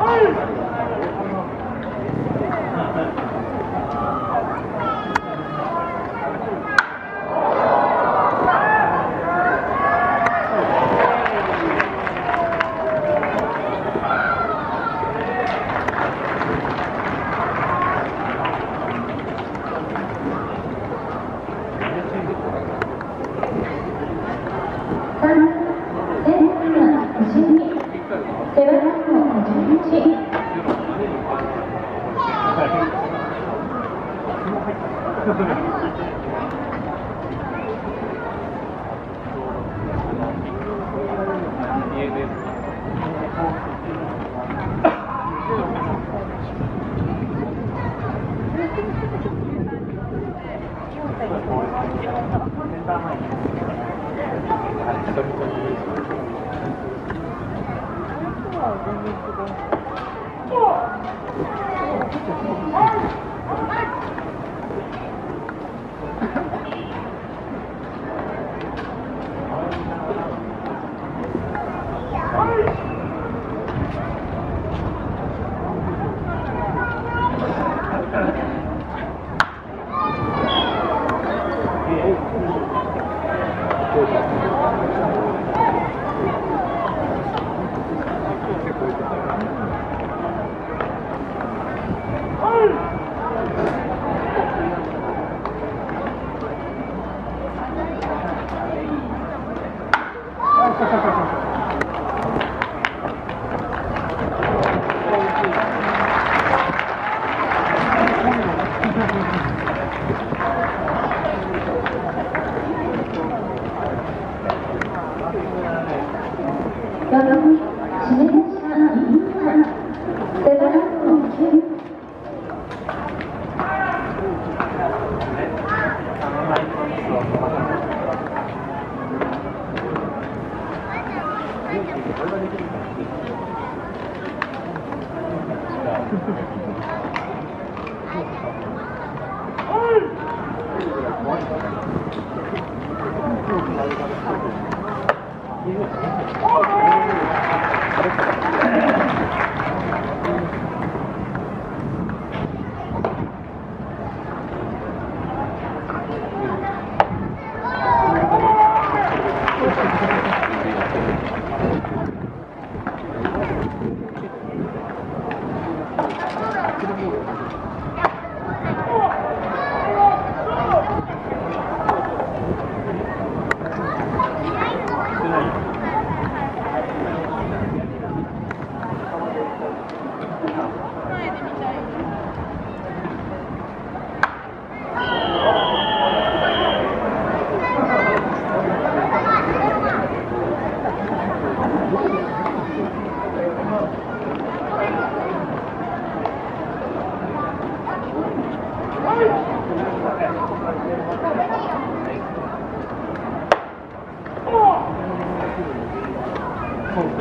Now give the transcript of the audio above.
Oh! センター前に。あ Không.